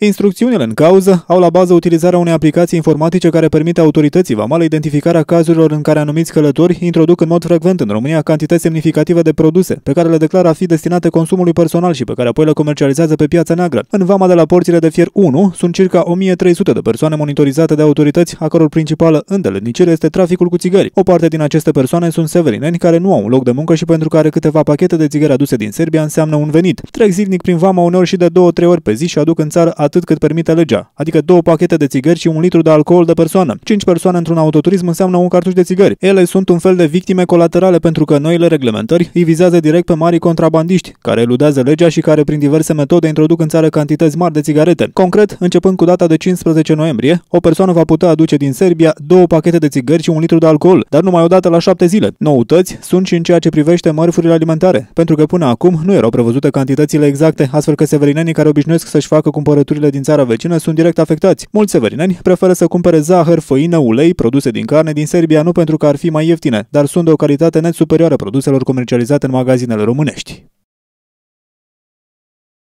Instrucțiunile în cauză au la bază utilizarea unei aplicații informatice care permite autorității vamale identificarea cazurilor în care anumiți călători introduc în mod frecvent în România cantități semnificative de produse, pe care le declară a fi destinate consumului personal și pe care apoi le comercializează pe piața neagră. În vama de la porțile de fier 1 sunt circa 1300 de persoane monitorizate de autorități, a căror principală îndeletnicire este traficul cu țigări. O parte din aceste persoane sunt severineni care nu au un loc de muncă și pentru care câteva pachete de țigări aduse din Serbia înseamnă un venit. Trec zilnic prin vama uneori și de 2-3 ori pe zi și aduc în țară atât cât permite legea, adică două pachete de țigări și un litru de alcool de persoană. Cinci persoane într-un autoturism înseamnă un cartuș de țigări. Ele sunt un fel de victime colaterale pentru că noile reglementări îi vizează direct pe marii contrabandiști, care eludează legea și care prin diverse metode introduc în țară cantități mari de țigarete. Concret, începând cu data de 15 noiembrie, o persoană va putea aduce din Serbia două pachete de țigări și un litru de alcool, dar numai o dată la șapte zile. Noutăți sunt și în ceea ce privește mărfurile alimentare, pentru că până acum nu erau prevăzute cantitățile exacte, astfel că severinenii care obișnuiesc să-și facă cumpărăturile din țara vecină sunt direct afectați. Mulți severineni preferă să cumpere zahăr, făină, ulei, produse din carne din Serbia nu pentru că ar fi mai ieftine, dar sunt de o calitate net superioară produselor comercializate în magazinele românești.